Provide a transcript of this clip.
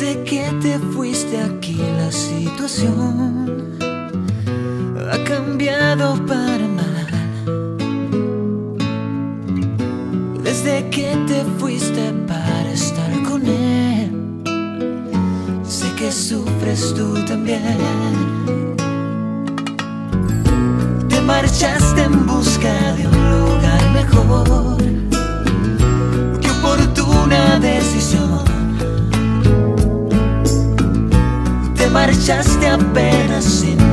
Desde que te fuiste aquí la situación ha cambiado para mal. Desde que te fuiste para estar con él, sé que sufres tú también. Te marchaste en busca de un lugar mejor. Qué oportuna decisión. Marchaste apenas sin